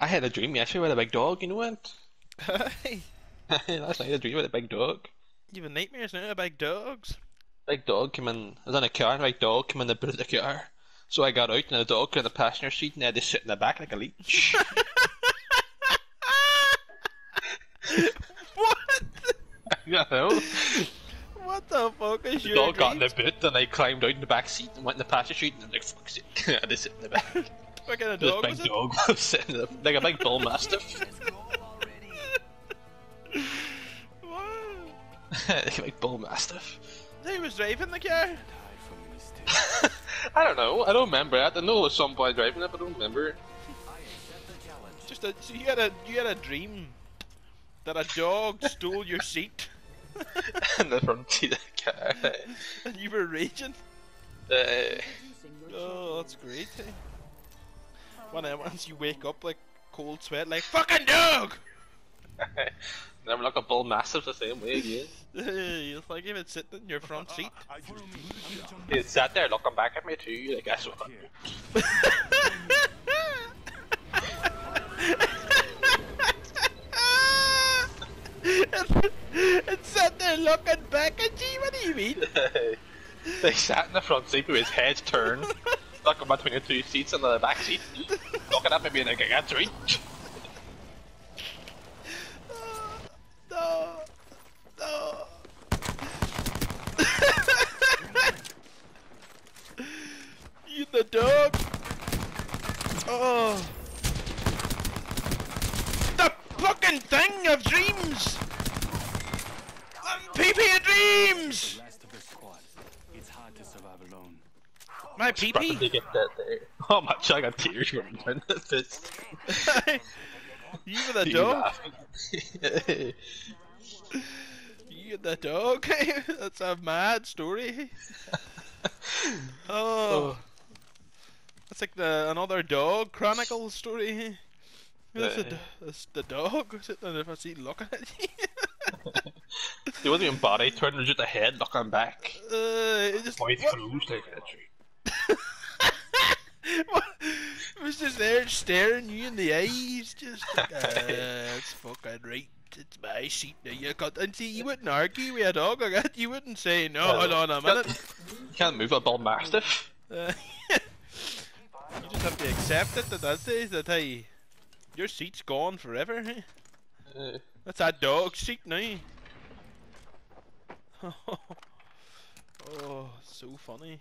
I had a dream yesterday with a big dog, you know what? Hey, Last night I had a dream with a big dog. you have nightmares now about dogs. Big dog came in, I was in a car and a big dog came in the boot of the car. So I got out and the dog got in the passenger seat and I had to sit in the back like a leech. What? you know? What the fuck is The your dog got in dreams? the boot and I climbed out in the back seat and went in the passenger seat and like, fuck's sake, I had to sit in the back. What kind of This dog big was it? dog was sitting in the, like a big bull mastiff. Wow. like a big bull mastiff. Who was driving the car? I don't know, I don't remember that. I know it was some boy driving it, but I don't remember. Just a, so you had a you had a dream that a dog stole your seat in the front seat of the car. and you were raging. Uh, Oh, that's great. eh? When uh, once you wake up like cold sweat, like fucking dog. never look a bull mastiff the same way again. you like even sitting in your front seat. He sat there looking back at me too, like guess what? it, it sat there looking back at you. What do you mean? they sat in the front seat with his head turned, looking between the two seats in the back seat, looking at me being like, I can't reach. No, no. you the dog. Oh. The fucking thing of dreams. The PP of dreams. Last of the squad. It's hard to survive alone. My Probably PP. get that there. Oh my god, I got tears the fist. you the You dog. You the dog. That's a mad story. Oh. That's like the another dog chronicle story. That's the, Yeah. do- that's the dog sitting in the front seat looking at you. He wasn't even body turned, it was just a head looking back. uh, it just what- closed like a tree. what- it was just there staring you in the eyes, just like, uh, it's fucking right. It's my seat now. You got and see, you wouldn't argue with a dog like that. You wouldn't say, "No, hold on a minute." You can't move a bull mastiff. Uh, you just have to accept it that that's it. That hey, your seat's gone forever. Uh, That's that dog seat now. oh, so funny.